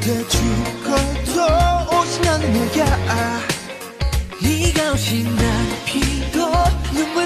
곁에 죽어도 오시는 내가 아, 네가 오신 날 피도 눈물